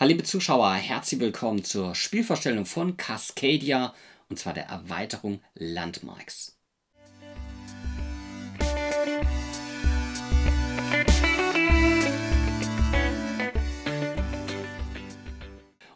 Hallo liebe Zuschauer, herzlich willkommen zur Spielvorstellung von Cascadia und zwar der Erweiterung Landmarks.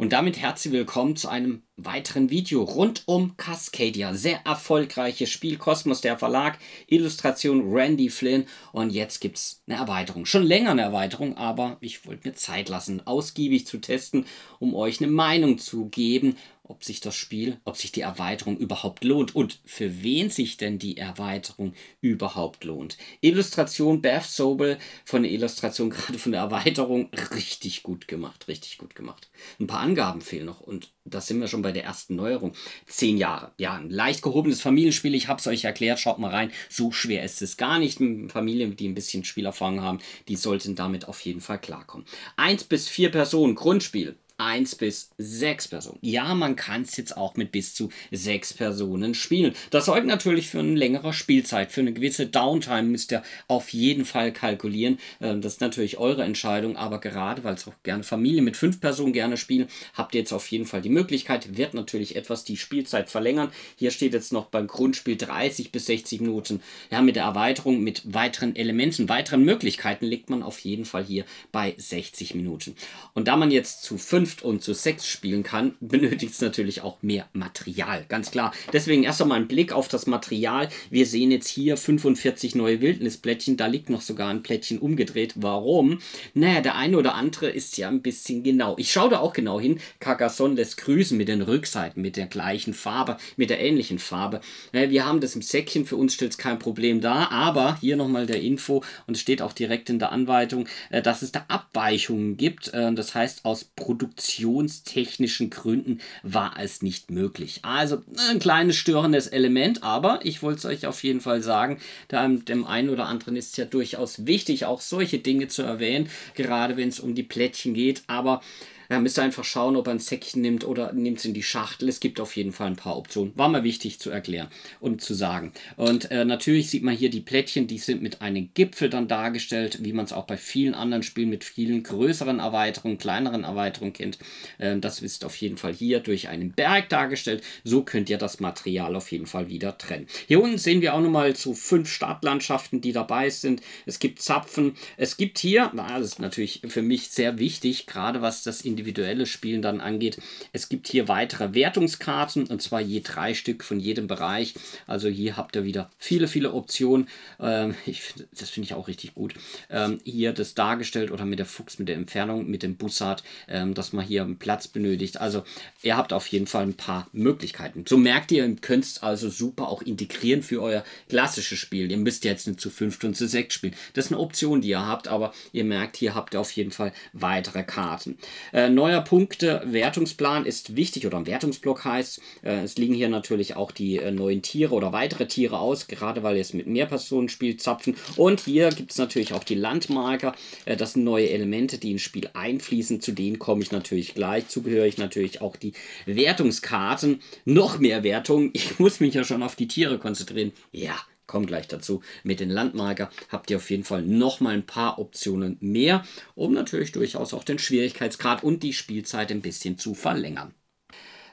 Und damit herzlich willkommen zu einem weiteren Video rund um Cascadia. Sehr erfolgreiches Spiel, Kosmos der Verlag, Illustration Randy Flynn und jetzt gibt es eine Erweiterung. Schon länger eine Erweiterung, aber ich wollte mir Zeit lassen, ausgiebig zu testen, um euch eine Meinung zu geben ob sich das Spiel, ob sich die Erweiterung überhaupt lohnt und für wen sich denn die Erweiterung überhaupt lohnt. Illustration Beth Sobel von der Illustration, gerade von der Erweiterung, richtig gut gemacht, richtig gut gemacht. Ein paar Angaben fehlen noch und da sind wir schon bei der ersten Neuerung. Zehn Jahre. Ja, ein leicht gehobenes Familienspiel, ich habe es euch erklärt, schaut mal rein. So schwer ist es gar nicht. Familien, die ein bisschen Spielerfahrung haben, die sollten damit auf jeden Fall klarkommen. Eins bis vier Personen, Grundspiel. 1 bis 6 Personen. Ja, man kann es jetzt auch mit bis zu 6 Personen spielen. Das sorgt natürlich für eine längere Spielzeit, für eine gewisse Downtime müsst ihr auf jeden Fall kalkulieren. Ähm, das ist natürlich eure Entscheidung, aber gerade, weil es auch gerne Familie mit 5 Personen gerne spielen, habt ihr jetzt auf jeden Fall die Möglichkeit, wird natürlich etwas die Spielzeit verlängern. Hier steht jetzt noch beim Grundspiel 30 bis 60 Minuten. Ja, mit der Erweiterung, mit weiteren Elementen, weiteren Möglichkeiten liegt man auf jeden Fall hier bei 60 Minuten. Und da man jetzt zu 5 fünft und zu sechs spielen kann, benötigt es natürlich auch mehr Material, ganz klar. Deswegen erst einmal ein Blick auf das Material. Wir sehen jetzt hier 45 neue Wildnisplättchen, da liegt noch sogar ein Plättchen umgedreht. Warum? Naja, der eine oder andere ist ja ein bisschen genau. Ich schaue da auch genau hin. Carcassonne lässt grüßen mit den Rückseiten, mit der gleichen Farbe, mit der ähnlichen Farbe. Wir haben das im Säckchen, für uns stellt es kein Problem dar, aber hier nochmal der Info und steht auch direkt in der Anleitung, äh, dass es da Abweichungen gibt. Äh, das heißt, aus Produkt produktionstechnischen Gründen war es nicht möglich. Also ein kleines störendes Element, aber ich wollte es euch auf jeden Fall sagen, dem einen oder anderen ist es ja durchaus wichtig, auch solche Dinge zu erwähnen, gerade wenn es um die Plättchen geht, aber ja, müsst ihr einfach schauen, ob er ein Säckchen nimmt oder nimmt es in die Schachtel. Es gibt auf jeden Fall ein paar Optionen. War mal wichtig zu erklären und zu sagen. Und äh, natürlich sieht man hier die Plättchen, die sind mit einem Gipfel dann dargestellt, wie man es auch bei vielen anderen Spielen mit vielen größeren Erweiterungen, kleineren Erweiterungen kennt. Äh, das ist auf jeden Fall hier durch einen Berg dargestellt. So könnt ihr das Material auf jeden Fall wieder trennen. Hier unten sehen wir auch nochmal so fünf Stadtlandschaften, die dabei sind. Es gibt Zapfen. Es gibt hier, das ist natürlich für mich sehr wichtig, gerade was das in individuelles Spielen dann angeht. Es gibt hier weitere Wertungskarten und zwar je drei Stück von jedem Bereich. Also hier habt ihr wieder viele, viele Optionen. Ähm, ich, das finde ich auch richtig gut. Ähm, hier das dargestellt oder mit der Fuchs, mit der Entfernung, mit dem Bussard, ähm, dass man hier einen Platz benötigt. Also ihr habt auf jeden Fall ein paar Möglichkeiten. So merkt ihr, ihr könnt es also super auch integrieren für euer klassisches Spiel. Ihr müsst jetzt nicht zu fünft und zu sechs spielen. Das ist eine Option, die ihr habt, aber ihr merkt, hier habt ihr auf jeden Fall weitere Karten. Äh, äh, neuer Punkte-Wertungsplan ist wichtig oder ein Wertungsblock heißt. Äh, es liegen hier natürlich auch die äh, neuen Tiere oder weitere Tiere aus, gerade weil es mit mehr Personen spielt, Zapfen. Und hier gibt es natürlich auch die Landmarker. Äh, das sind neue Elemente, die ins Spiel einfließen. Zu denen komme ich natürlich gleich. Zugehörig natürlich auch die Wertungskarten. Noch mehr Wertung. Ich muss mich ja schon auf die Tiere konzentrieren. Ja, komme gleich dazu. Mit den Landmarker habt ihr auf jeden Fall nochmal ein paar Optionen mehr, um natürlich durchaus auch den Schwierigkeitsgrad und die Spielzeit ein bisschen zu verlängern.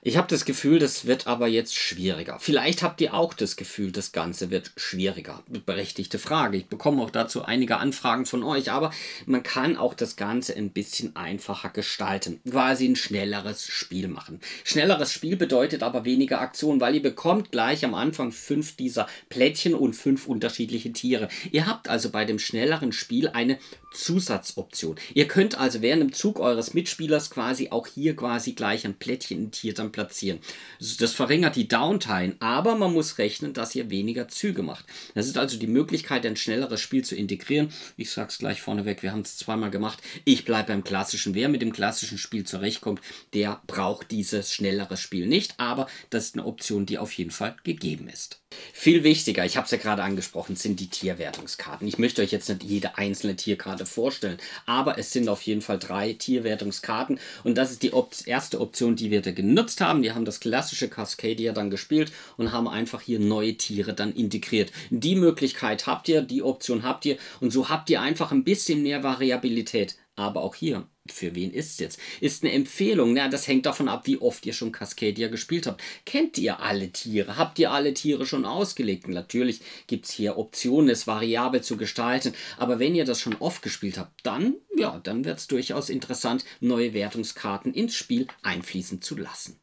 Ich habe das Gefühl, das wird aber jetzt schwieriger. Vielleicht habt ihr auch das Gefühl, das Ganze wird schwieriger. Berechtigte Frage. Ich bekomme auch dazu einige Anfragen von euch, aber man kann auch das Ganze ein bisschen einfacher gestalten. Quasi ein schnelleres Spiel machen. Schnelleres Spiel bedeutet aber weniger Aktion, weil ihr bekommt gleich am Anfang fünf dieser Plättchen und fünf unterschiedliche Tiere. Ihr habt also bei dem schnelleren Spiel eine Zusatzoption. Ihr könnt also während dem Zug eures Mitspielers quasi auch hier quasi gleich ein Plättchen in dann platzieren. Das verringert die Downtime, aber man muss rechnen, dass ihr weniger Züge macht. Das ist also die Möglichkeit, ein schnelleres Spiel zu integrieren. Ich sage es gleich vorneweg, wir haben es zweimal gemacht. Ich bleibe beim klassischen. Wer mit dem klassischen Spiel zurechtkommt, der braucht dieses schnellere Spiel nicht, aber das ist eine Option, die auf jeden Fall gegeben ist. Viel wichtiger, ich habe es ja gerade angesprochen, sind die Tierwertungskarten. Ich möchte euch jetzt nicht jede einzelne Tierkarte vorstellen, aber es sind auf jeden Fall drei Tierwertungskarten und das ist die Op erste Option, die wir da genutzt haben. Wir haben das klassische Cascadia dann gespielt und haben einfach hier neue Tiere dann integriert. Die Möglichkeit habt ihr, die Option habt ihr und so habt ihr einfach ein bisschen mehr Variabilität Aber auch hier, für wen ist es jetzt? Ist eine Empfehlung. Na, das hängt davon ab, wie oft ihr schon Cascadia gespielt habt. Kennt ihr alle Tiere? Habt ihr alle Tiere schon ausgelegt? Natürlich gibt es hier Optionen, es variabel zu gestalten. Aber wenn ihr das schon oft gespielt habt, dann, ja, dann wird es durchaus interessant, neue Wertungskarten ins Spiel einfließen zu lassen.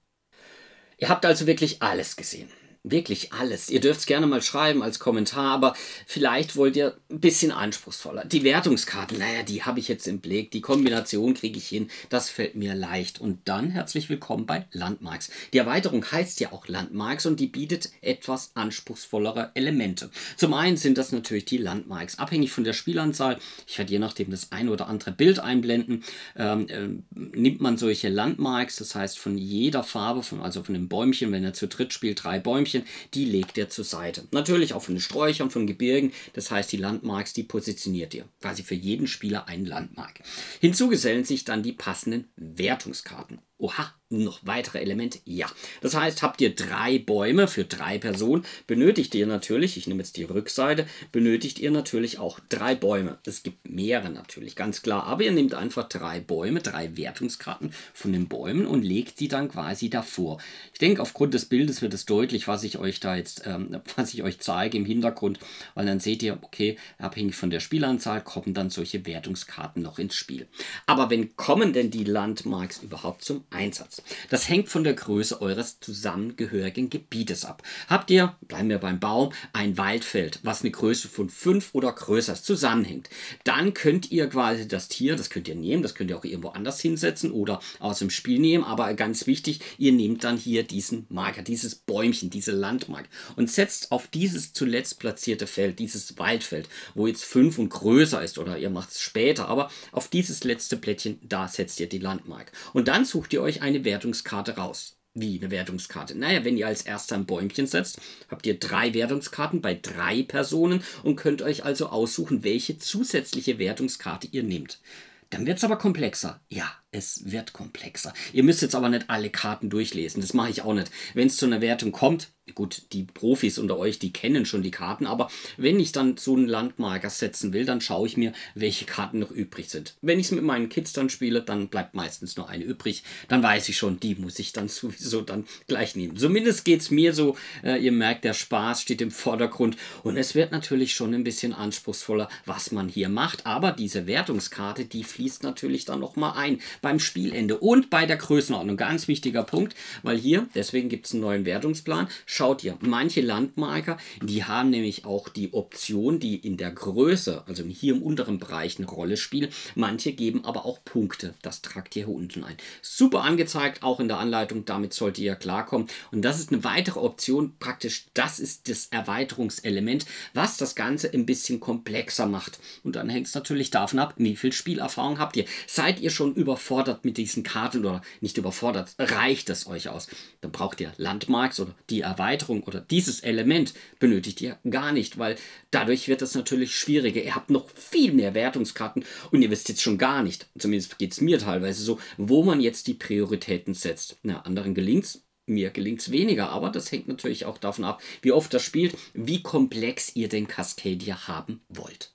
Ihr habt also wirklich alles gesehen wirklich alles. Ihr dürft es gerne mal schreiben als Kommentar, aber vielleicht wollt ihr ein bisschen anspruchsvoller. Die Wertungskarten, naja, die habe ich jetzt im Blick. Die Kombination kriege ich hin. Das fällt mir leicht. Und dann herzlich willkommen bei Landmarks. Die Erweiterung heißt ja auch Landmarks und die bietet etwas anspruchsvollere Elemente. Zum einen sind das natürlich die Landmarks. Abhängig von der Spielanzahl, ich werde je nachdem das ein oder andere Bild einblenden, ähm, äh, nimmt man solche Landmarks, das heißt von jeder Farbe, von, also von dem Bäumchen, wenn er zu dritt spielt, drei Bäumchen, Bäumchen, die legt ihr zur Seite. Natürlich auch von den Sträuchern, von Gebirgen, das heißt die Landmarks, die positioniert ihr. Quasi für jeden Spieler einen Landmark. Hinzu gesellen sich dann die passenden Wertungskarten. Oha, noch weitere Elemente? Ja. Das heißt, habt ihr drei Bäume für drei Personen, benötigt ihr natürlich, ich nehme jetzt die Rückseite, benötigt ihr natürlich auch drei Bäume. Es gibt mehrere natürlich, ganz klar. Aber ihr nehmt einfach drei Bäume, drei Wertungskarten von den Bäumen und legt sie dann quasi davor. Ich denke, aufgrund des Bildes wird es deutlich, was ich euch da jetzt, ähm, was ich euch zeige im Hintergrund, weil dann seht ihr, okay, abhängig von der Spielanzahl kommen dann solche Wertungskarten noch ins Spiel. Aber wenn kommen denn die Landmarks überhaupt zum Einsatz? Das hängt von der Größe eures zusammengehörigen Gebietes ab. Habt ihr, bleiben wir beim Baum, ein Waldfeld, was eine Größe von 5 oder größer zusammenhängt, dann könnt ihr quasi das Tier, das könnt ihr nehmen, das könnt ihr auch irgendwo anders hinsetzen oder aus dem Spiel nehmen, aber ganz wichtig, ihr nehmt dann hier diesen Marker, dieses Bäumchen, diese Landmark und setzt auf dieses zuletzt platzierte Feld, dieses Waldfeld, wo jetzt 5 und größer ist oder ihr macht es später, aber auf dieses letzte Plättchen, da setzt ihr die Landmark. Und dann sucht euch eine Wertungskarte raus. Wie eine Wertungskarte? Naja, wenn ihr als erster ein Bäumchen setzt, habt ihr drei Wertungskarten bei drei Personen und könnt euch also aussuchen, welche zusätzliche Wertungskarte ihr nehmt. Dann wird es aber komplexer. Ja, es wird komplexer. Ihr müsst jetzt aber nicht alle Karten durchlesen. Das mache ich auch nicht. Wenn es zu einer Wertung kommt, gut, die Profis unter euch, die kennen schon die Karten, aber wenn ich dann so einen Landmarker setzen will, dann schaue ich mir, welche Karten noch übrig sind. Wenn ich es mit meinen Kids dann spiele, dann bleibt meistens nur eine übrig. Dann weiß ich schon, die muss ich dann sowieso dann gleich nehmen. Zumindest geht es mir so. Äh, ihr merkt, der Spaß steht im Vordergrund und es wird natürlich schon ein bisschen anspruchsvoller, was man hier macht. Aber diese Wertungskarte, die fließt natürlich dann nochmal ein beim Spielende und bei der Größenordnung. Ganz wichtiger Punkt, weil hier, deswegen gibt es einen neuen Wertungsplan, schaut ihr, manche Landmarker, die haben nämlich auch die Option, die in der Größe, also hier im unteren Bereich eine Rolle spielen. Manche geben aber auch Punkte. Das tragt ihr hier unten ein. Super angezeigt, auch in der Anleitung, damit solltet ihr klarkommen. Und das ist eine weitere Option, praktisch das ist das Erweiterungselement, was das Ganze ein bisschen komplexer macht. Und dann hängt es natürlich davon ab, wie viel Spielerfahrung habt ihr. Seid ihr schon überfordert? mit diesen Karten oder nicht überfordert, reicht es euch aus. Dann braucht ihr Landmarks oder die Erweiterung oder dieses Element benötigt ihr gar nicht, weil dadurch wird es natürlich schwieriger. Ihr habt noch viel mehr Wertungskarten und ihr wisst jetzt schon gar nicht, zumindest geht es mir teilweise so, wo man jetzt die Prioritäten setzt. Na, anderen gelingt es, mir gelingt es weniger, aber das hängt natürlich auch davon ab, wie oft das spielt, wie komplex ihr den Cascadia haben wollt.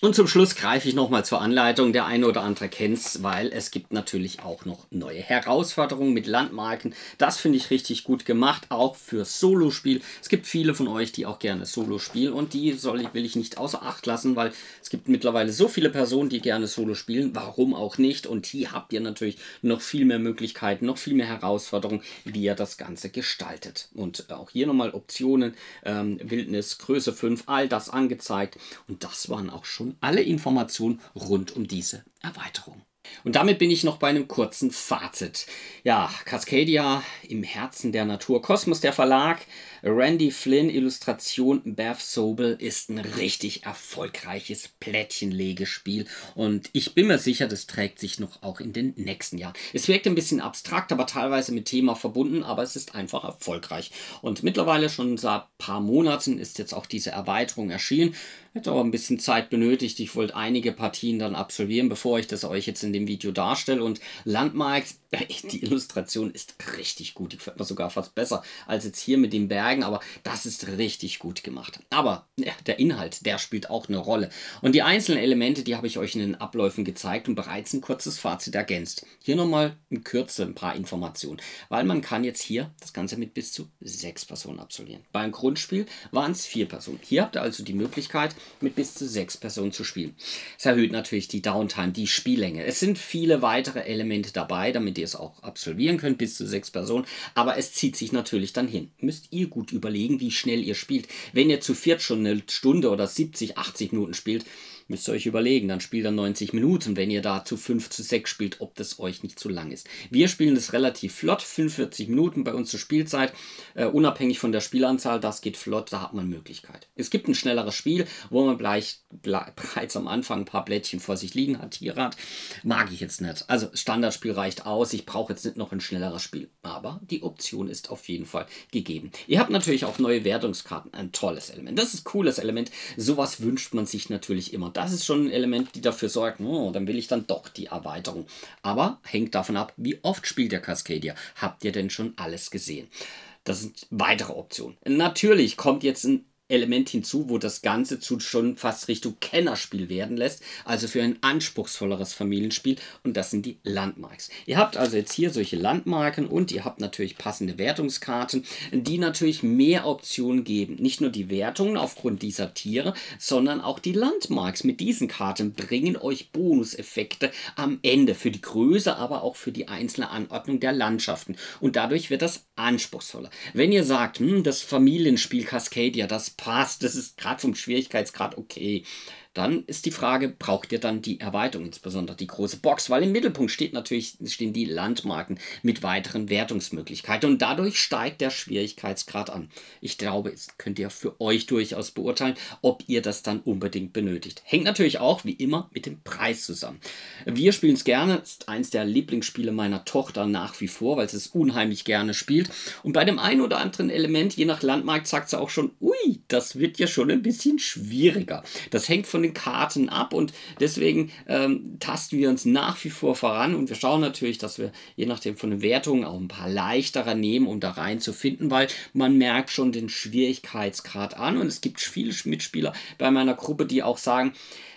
Und zum Schluss greife ich nochmal zur Anleitung. Der eine oder andere kennt es, weil es gibt natürlich auch noch neue Herausforderungen mit Landmarken. Das finde ich richtig gut gemacht, auch für Solo-Spiel. Es gibt viele von euch, die auch gerne Solo spielen und die soll ich, will ich nicht außer Acht lassen, weil es gibt mittlerweile so viele Personen, die gerne Solo spielen. Warum auch nicht? Und hier habt ihr natürlich noch viel mehr Möglichkeiten, noch viel mehr Herausforderungen, wie ihr das Ganze gestaltet. Und auch hier nochmal Optionen, ähm, Wildnis, Größe 5, all das angezeigt. Und das waren auch schon alle Informationen rund um diese Erweiterung. Und damit bin ich noch bei einem kurzen Fazit. Ja, Cascadia im Herzen der Natur. Kosmos, der Verlag, Randy Flynn, Illustration, Beth Sobel ist ein richtig erfolgreiches Plättchenlegespiel. Und ich bin mir sicher, das trägt sich noch auch in den nächsten Jahren. Es wirkt ein bisschen abstrakt, aber teilweise mit Thema verbunden, aber es ist einfach erfolgreich. Und mittlerweile schon seit ein paar Monaten ist jetzt auch diese Erweiterung erschienen. Hätte auch ein bisschen Zeit benötigt. Ich wollte einige Partien dann absolvieren, bevor ich das euch jetzt in dem Video darstelle. Und Landmarks, die Illustration ist richtig gut. Die gefällt mir sogar fast besser als jetzt hier mit den Bergen. Aber das ist richtig gut gemacht. Aber der Inhalt, der spielt auch eine Rolle. Und die einzelnen Elemente, die habe ich euch in den Abläufen gezeigt und bereits ein kurzes Fazit ergänzt. Hier nochmal in Kürze ein paar Informationen. Weil man kann jetzt hier das Ganze mit bis zu sechs Personen absolvieren. Beim Grundspiel waren es vier Personen. Hier habt ihr also die Möglichkeit, mit bis zu sechs Personen zu spielen. Es erhöht natürlich die Downtime, die Spiellänge. Es sind viele weitere Elemente dabei, damit ihr es auch absolvieren könnt, bis zu sechs Personen. Aber es zieht sich natürlich dann hin. Müsst ihr gut überlegen, wie schnell ihr spielt. Wenn ihr zu viert schon eine Stunde oder 70, 80 Minuten spielt, Müsst ihr euch überlegen, dann spielt er 90 Minuten, wenn ihr da zu 5 zu 6 spielt, ob das euch nicht zu lang ist. Wir spielen das relativ flott, 45 Minuten bei uns zur Spielzeit, äh, unabhängig von der Spielanzahl, das geht flott, da hat man Möglichkeit. Es gibt ein schnelleres Spiel, wo man gleich, bereits am Anfang ein paar Blättchen vor sich liegen hat, Tierrad, mag ich jetzt nicht. Also Standardspiel reicht aus, ich brauche jetzt nicht noch ein schnelleres Spiel, aber die Option ist auf jeden Fall gegeben. Ihr habt natürlich auch neue Wertungskarten, ein tolles Element. Das ist ein cooles Element, sowas wünscht man sich natürlich immer das ist schon ein Element, die dafür sorgt, oh, dann will ich dann doch die Erweiterung. Aber hängt davon ab, wie oft spielt der Cascadia. Habt ihr denn schon alles gesehen? Das sind weitere Optionen. Natürlich kommt jetzt ein Element hinzu, wo das Ganze zu schon fast Richtung Kennerspiel werden lässt, also für ein anspruchsvolleres Familienspiel und das sind die Landmarks. Ihr habt also jetzt hier solche Landmarken und ihr habt natürlich passende Wertungskarten, die natürlich mehr Optionen geben. Nicht nur die Wertungen aufgrund dieser Tiere, sondern auch die Landmarks mit diesen Karten bringen euch Bonuseffekte am Ende für die Größe, aber auch für die einzelne Anordnung der Landschaften und dadurch wird das anspruchsvoller. Wenn ihr sagt, hm, das Familienspiel Cascadia, das passt, das ist gerade vom Schwierigkeitsgrad okay. Dann ist die Frage, braucht ihr dann die Erweiterung, insbesondere die große Box? Weil im Mittelpunkt steht natürlich, stehen die Landmarken mit weiteren Wertungsmöglichkeiten und dadurch steigt der Schwierigkeitsgrad an. Ich glaube, es könnt ihr für euch durchaus beurteilen, ob ihr das dann unbedingt benötigt. Hängt natürlich auch, wie immer, mit dem Preis zusammen. Wir spielen es gerne, ist eins der Lieblingsspiele meiner Tochter nach wie vor, weil sie es unheimlich gerne spielt. Und bei dem einen oder anderen Element, je nach Landmarkt, sagt sie auch schon, ui, das wird ja schon ein bisschen schwieriger. Das hängt von den Karten ab und deswegen ähm, tasten wir uns nach wie vor voran und wir schauen natürlich, dass wir je nachdem von den Wertungen auch ein paar leichterer nehmen, um da rein zu finden, weil man merkt schon den Schwierigkeitsgrad an und es gibt viele Mitspieler bei meiner Gruppe, die auch sagen,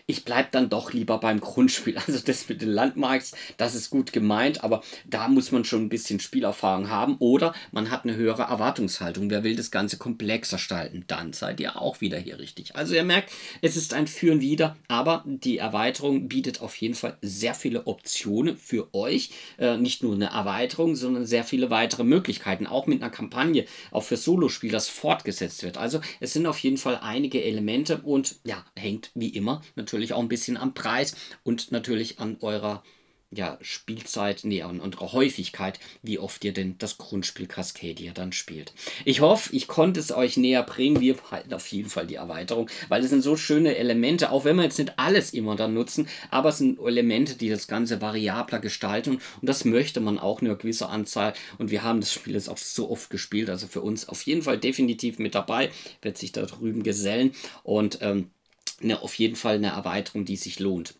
ich bleibe dann doch lieber beim Grundspiel. Also das mit den Landmarks, das ist gut gemeint, aber da muss man schon ein bisschen Spielerfahrung haben oder man hat eine höhere Erwartungshaltung. Wer will das Ganze komplexer gestalten, dann seid ihr auch wieder hier richtig. Also ihr merkt, es ist ein Führen wieder, aber die Erweiterung bietet auf jeden Fall sehr viele Optionen für euch. Äh, nicht nur eine Erweiterung, sondern sehr viele weitere Möglichkeiten, auch mit einer Kampagne, auch für Solospiel, das fortgesetzt wird. Also es sind auf jeden Fall einige Elemente und ja, hängt wie immer natürlich natürlich auch ein bisschen am Preis und natürlich an eurer ja, Spielzeit, nee, an unserer Häufigkeit, wie oft ihr denn das Grundspiel Cascadia dann spielt. Ich hoffe, ich konnte es euch näher bringen. Wir halten auf jeden Fall die Erweiterung, weil es sind so schöne Elemente, auch wenn wir jetzt nicht alles immer dann nutzen, aber es sind Elemente, die das Ganze variabler gestalten und das möchte man auch eine gewisse Anzahl und wir haben das Spiel jetzt auch so oft gespielt, also für uns auf jeden Fall definitiv mit dabei, wird sich da drüben gesellen und ähm, eine, auf jeden Fall eine Erweiterung, die sich lohnt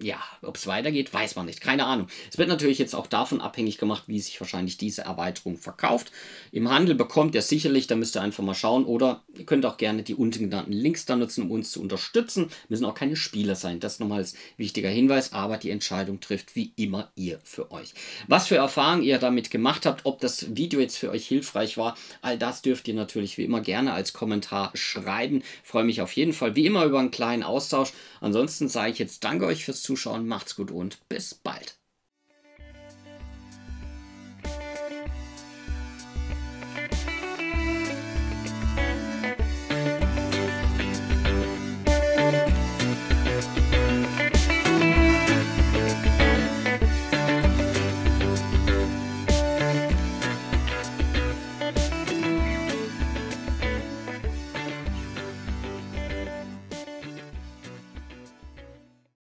ja, ob es weitergeht, weiß man nicht. Keine Ahnung. Es wird natürlich jetzt auch davon abhängig gemacht, wie sich wahrscheinlich diese Erweiterung verkauft. Im Handel bekommt ihr sicherlich, da müsst ihr einfach mal schauen. Oder ihr könnt auch gerne die unten genannten Links da nutzen, um uns zu unterstützen. Müssen auch keine Spieler sein. Das nochmal als wichtiger Hinweis. Aber die Entscheidung trifft wie immer ihr für euch. Was für Erfahrungen ihr damit gemacht habt, ob das Video jetzt für euch hilfreich war, all das dürft ihr natürlich wie immer gerne als Kommentar schreiben. freue mich auf jeden Fall wie immer über einen kleinen Austausch. Ansonsten sage ich jetzt danke euch fürs Zuschauen, macht's gut und bis bald.